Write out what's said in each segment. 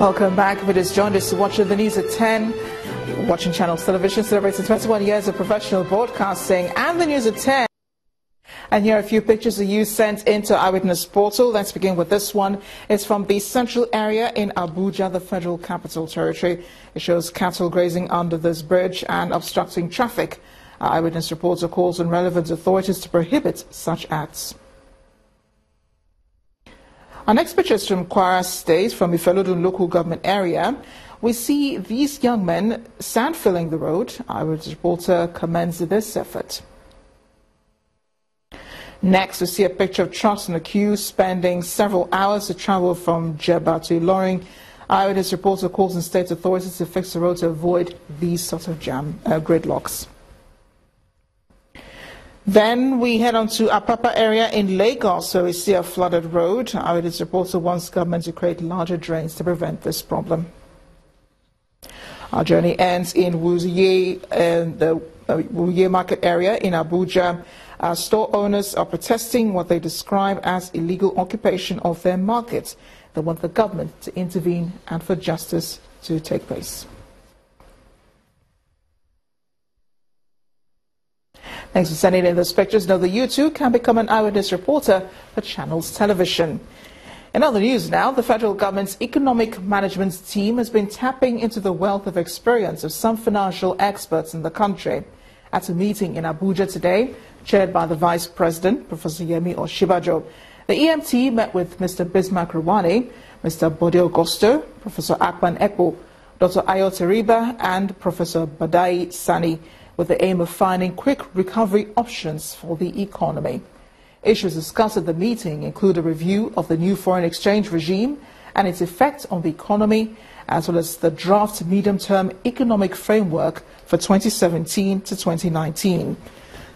Welcome back. If it is joined us to watch the news at 10, watching Channels Television celebrating 21 years of professional broadcasting and the news at 10. And here are a few pictures of you sent into Eyewitness Portal. Let's begin with this one. It's from the central area in Abuja, the Federal Capital Territory. It shows cattle grazing under this bridge and obstructing traffic. Eyewitness reporter calls on relevant authorities to prohibit such acts. Our next picture from Kwara State, from Ifelodun local government area. We see these young men sand filling the road. Our reporter commends this effort. Next, we see a picture of trucks in a queue spending several hours to travel from Jebba to Ilorin. Eyewitness reporter calls on state authorities to fix the road to avoid these sort of jam uh, gridlocks. Then we head on to Apapa area in Lagos, so we see a flooded road. Eyewitness reporter wants government to create larger drains to prevent this problem. Our journey ends in Wuye, and the uh, Wuye market area in Abuja. Uh, store owners are protesting what they describe as illegal occupation of their markets. They want the government to intervene and for justice to take place. Thanks for sending in those pictures. Now that you too can become an eyewitness reporter for Channels Television. In other news now, the federal government's economic management team has been tapping into the wealth of experience of some financial experts in the country. At a meeting in Abuja today, chaired by the Vice President, Professor Yemi Osinbajo, the EMT met with Mr. Bismarck Rewane, Mr. Bode Agusto, Professor Akpan Ekpo, Dr. Ayo Teriba, and Professor Badai Sani with the aim of finding quick recovery options for the economy. Issues discussed at the meeting include a review of the new foreign exchange regime and its effect on the economy, as well as the draft medium-term economic framework for 2017 to 2019.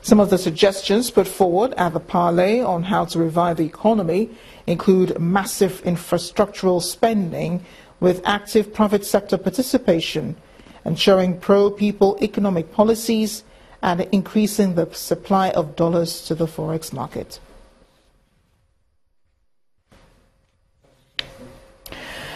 Some of the suggestions put forward at the parley on how to revive the economy include massive infrastructural spending with active private sector participation, ensuring pro-people economic policies, and increasing the supply of dollars to the forex market.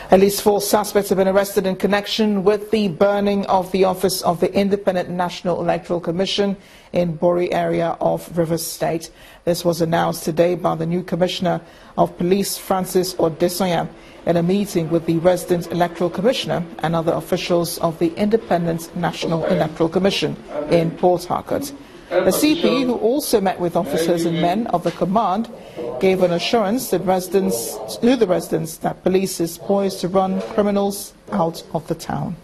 At least four suspects have been arrested in connection with the burning of the office of the Independent National Electoral Commission in Bori area of Rivers State. This was announced today by the new Commissioner of Police, Francis Odesanya, in a meeting with the resident electoral commissioner and other officials of the Independent National Electoral Commission in Port Harcourt. The CP, who also met with officers and men of the command, gave an assurance that residents, to the residents that police is poised to run criminals out of the town.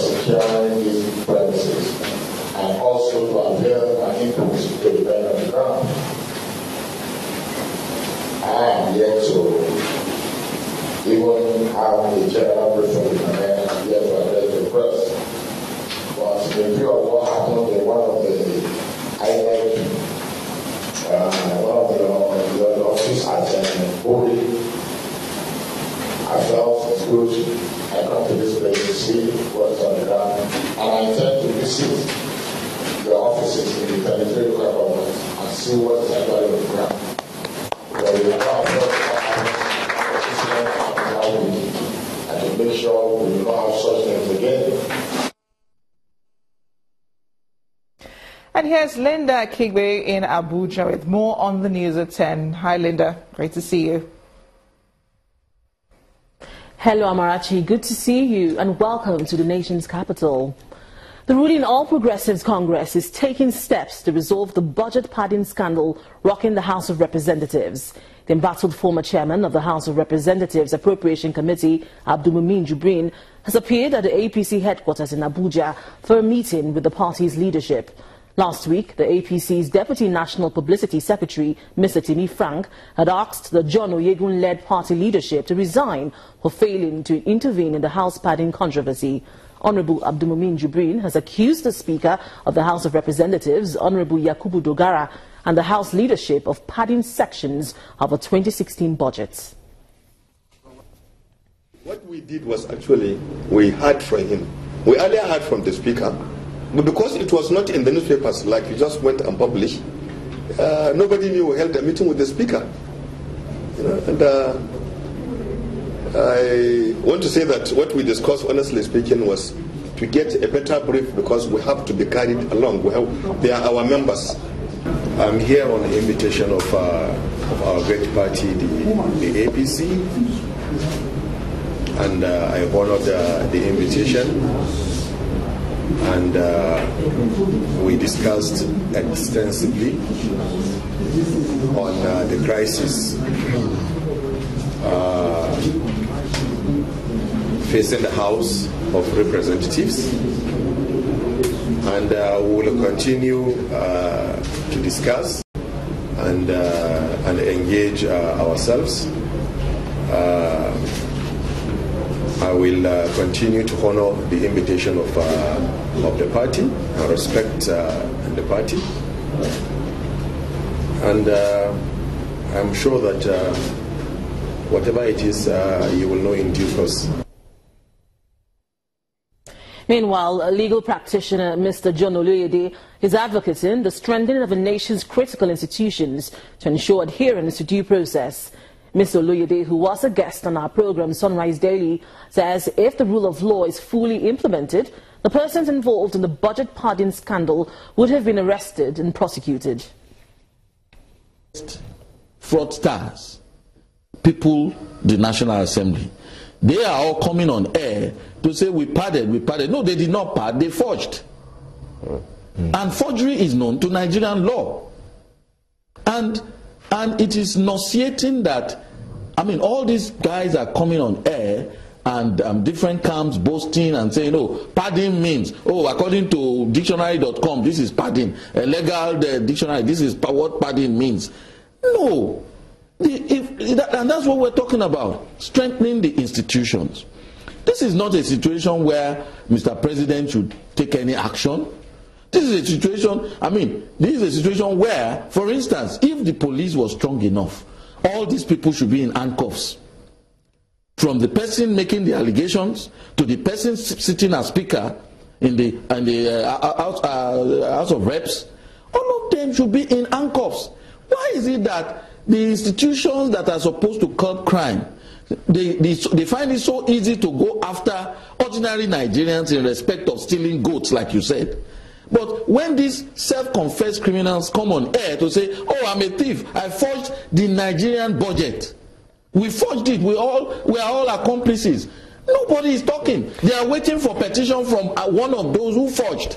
securing these premises and also to avail an input to the on the ground. I am yet to briefing and then I'm yet to address the press. View of what happened in one of the INEC, uh, one of the, the offices at uh, Bori, I felt good. I come to this place to see what's on the ground, and I intend to visit the offices in the territorial government and see what is actually on the ground. Where we have and to make sure we do not have such things again. And here's Linda Kigbe in Abuja with more on the news at 10. Hi, Linda. Great to see you. Hello, Amarachi. Good to see you and welcome to the nation's capital. The ruling All Progressives Congress is taking steps to resolve the budget padding scandal rocking the House of Representatives. The embattled former chairman of the House of Representatives Appropriation Committee, Abdulmumin Jibrin, has appeared at the APC headquarters in Abuja for a meeting with the party's leadership. Last week, the APC's Deputy National Publicity Secretary, Mr. Timi Frank, had asked the John Oyegun-led party leadership to resign for failing to intervene in the House padding controversy. Honorable Abdulmumin Jibrin has accused the Speaker of the House of Representatives, Honorable Yakubu Dogara, and the House leadership of padding sections of a 2016 budget. What we did was actually, we heard from him. We earlier heard from the Speaker But because it was not in the newspapers, like you just went and published, uh, nobody knew we held a meeting with the speaker. You know, and uh, I want to say that what we discussed, honestly speaking, was to get a better brief because we have to be carried along. We have, they are our members. I'm here on the invitation of, uh, of our great party, the, the APC, and uh, I honored uh, the invitation. And uh, we discussed extensively on uh, the crisis uh, facing the House of Representatives. And uh, we will continue uh, to discuss and, uh, and engage ourselves. Uh, I will uh, continue to honor the invitation of, of the party and respect the party. And I'm sure that whatever it is, you will know in due course. Meanwhile, legal practitioner Mr. John Oloyede is advocating the strengthening of the nation's critical institutions to ensure adherence to due process. Mr. Oloyede, who was a guest on our program Sunrise Daily, says if the rule of law is fully implemented, the persons involved in the budget padding scandal would have been arrested and prosecuted. Fraudsters, people, the National Assembly, they are all coming on air to say we pardoned, we pardoned. No, they did not pardon, they forged. Mm. And forgery is known to Nigerian law. And and it is nauseating that I mean all these guys are coming on air and um, different camps boasting and saying, oh, pardon means, oh, according to dictionary.com, this is pardon. A legal uh, dictionary, this is what pardon means. No, if, and that's what we're talking about strengthening the institutions. This is not a situation where Mr. President should take any action. This is a situation, I mean, this is a situation where, for instance, if the police was strong enough, all these people should be in handcuffs. From the person making the allegations to the person sitting as speaker in the, in the uh, house, uh, house of Reps, all of them should be in handcuffs. Why is it that the institutions that are supposed to curb crime they, they, they find it so easy to go after ordinary Nigerians in respect of stealing goats, like you said. But when these self-confessed criminals come on air to say, "Oh, I'm a thief. I forged the Nigerian budget. We forged it. We all we are all accomplices." Nobody is talking. They are waiting for petition from uh, one of those who forged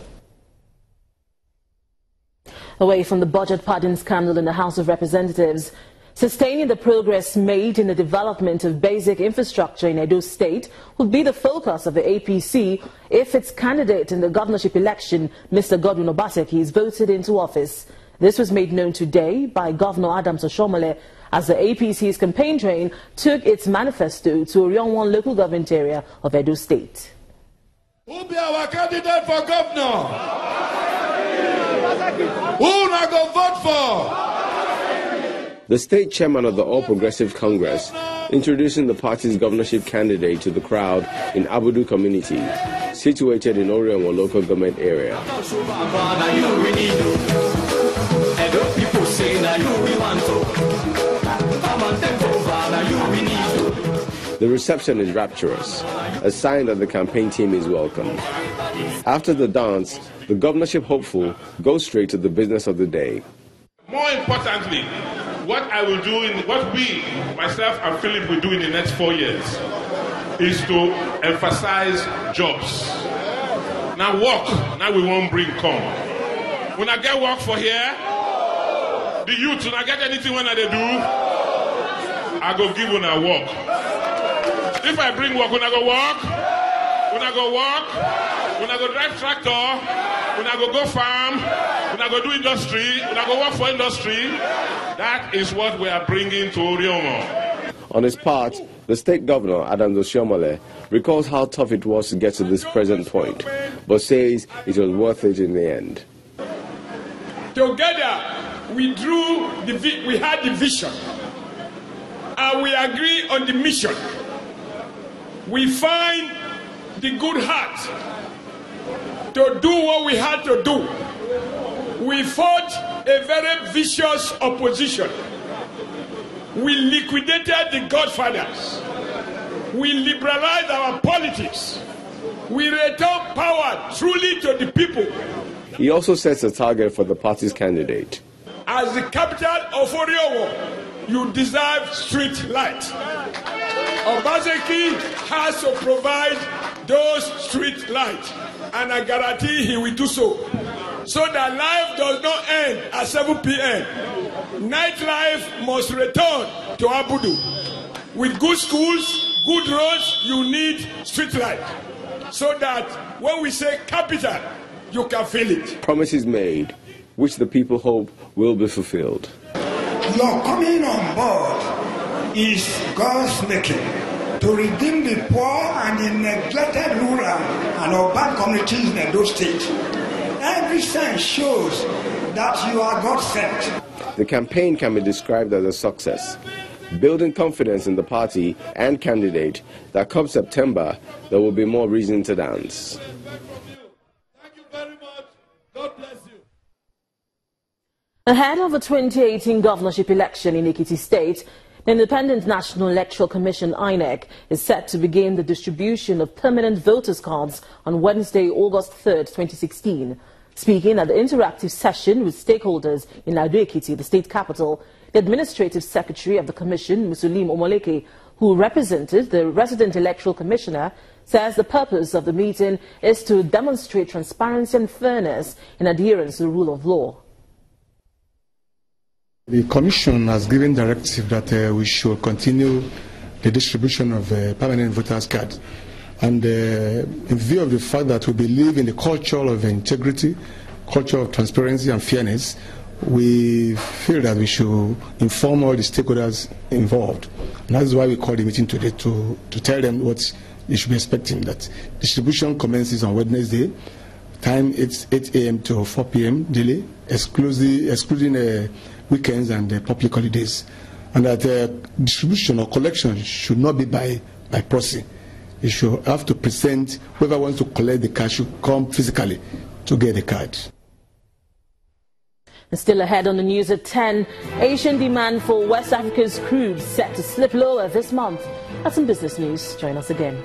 away from the budget padding scandal in the House of Representatives. Sustaining the progress made in the development of basic infrastructure in Edo State will be the focus of the APC if its candidate in the governorship election, Mr. Godwin Obaseki, is voted into office. This was made known today by Governor Adams Oshiomhole as the APC's campaign train took its manifesto to Orhionmwon local government area of Edo State. Who will be our candidate for governor? Who not go vote for? The state chairman of the All Progressive Congress introducing the party's governorship candidate to the crowd in Abudu community, situated in Orhionmwon local government area. The reception is rapturous, a sign that the campaign team is welcome. After the dance, the governorship hopeful goes straight to the business of the day. More importantly, what I will do, in what we, myself and Philip, will do in the next four years is to emphasize jobs. Now, work, now we won't bring come. When I get work for here, the youth, when I get anything when I do, I go give when I work. If I bring work, when I go work, when I go work, when I go drive tractor, when I go go farm, when I go do industry, when I go work for industry, that is what we are bringing to Orhionmwon. On his part, the state governor, Adams Oshiomhole, recalls how tough it was to get to this present point, but says it was worth it in the end. Together, we drew the vi- we had the vision, and we agree on the mission. We find the good heart to do what we had to do. We fought a very vicious opposition. We liquidated the Godfathers. We liberalized our politics. We returned power truly to the people. He also sets a target for the party's candidate. As the capital of Oriowo, you deserve street light. Obaseki has to provide those street lights, and I guarantee he will do so. So that life does not end at 7 p.m. Nightlife must return to Abudu. With good schools, good roads, you need street light. So that when we say capital, you can feel it. Promises made, which the people hope will be fulfilled. Your coming on board is God's making to redeem the poor and the neglected rural and urban communities in Edo State. Every sign shows that you are God sent. The campaign can be described as a success, building confidence in the party and candidate that come September there will be more reason to dance. Ahead of the 2018 governorship election in Ekiti State, the Independent National Electoral Commission INEC is set to begin the distribution of permanent voters' cards on Wednesday, August 3, 2016. Speaking at the interactive session with stakeholders in Ado Ekiti, the state capital, the administrative secretary of the commission, Musulim Omoleke, who represented the resident electoral commissioner, says the purpose of the meeting is to demonstrate transparency and fairness in adherence to the rule of law. The Commission has given directive that uh, we should continue the distribution of uh, permanent voters' cards. And uh, in view of the fact that we believe in the culture of integrity, culture of transparency and fairness, we feel that we should inform all the stakeholders involved. And that's why we called the meeting today to, to tell them what they should be expecting. That distribution commences on Wednesday, time 8, 8 a.m. to 4 p.m. daily, excluding uh, weekends and uh, public holidays. And that uh, distribution or collection should not be by, by proxy. You should have to present, whoever wants to collect the cash should come physically to get the card. Still ahead on the news at 10, Asian demand for West Africa's crude set to slip lower this month. That's some business news. Join us again.